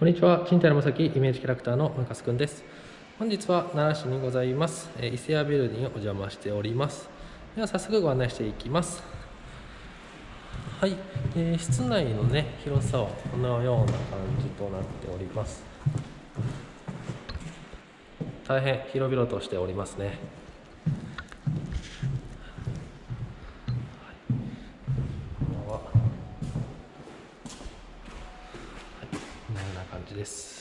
こんにちは、賃貸のまさきイメージキャラクターのムカスくんです。本日は奈良市にございます、えー伊勢屋ビルディングにお邪魔しております。では早速ご案内していきます。はい、えー室内のね、広さはこのような感じとなっております。大変広々としておりますね。感じです。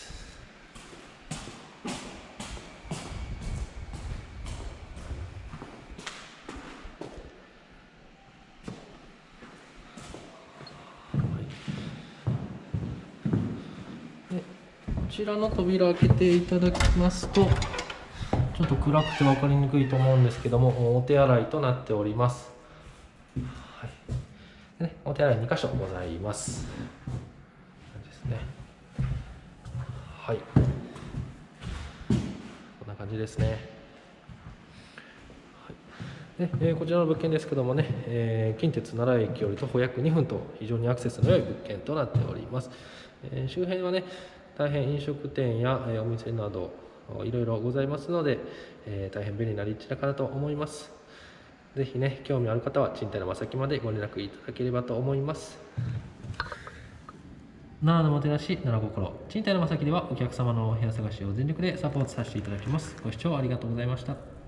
こちらの扉開けていただきますとちょっと暗くて分かりにくいと思うんですけどもお手洗いとなっております、はい。ね、お手洗い2箇所ございます。ですね。はい。こんな感じですね。でえーこちらの物件ですけどもね、えー近鉄奈良駅より徒歩約2分と非常にアクセスの良い物件となっております、えー周辺はね大変飲食店や、えお店などいろいろございますので、え大変便利な立地だからと思います。ぜひね興味ある方は賃貸のまさきまでご連絡いただければと思います。7のもてなし奈良心賃貸のまさきではお客様のお部屋探しを全力でサポートさせていただきます。ご視聴ありがとうございました。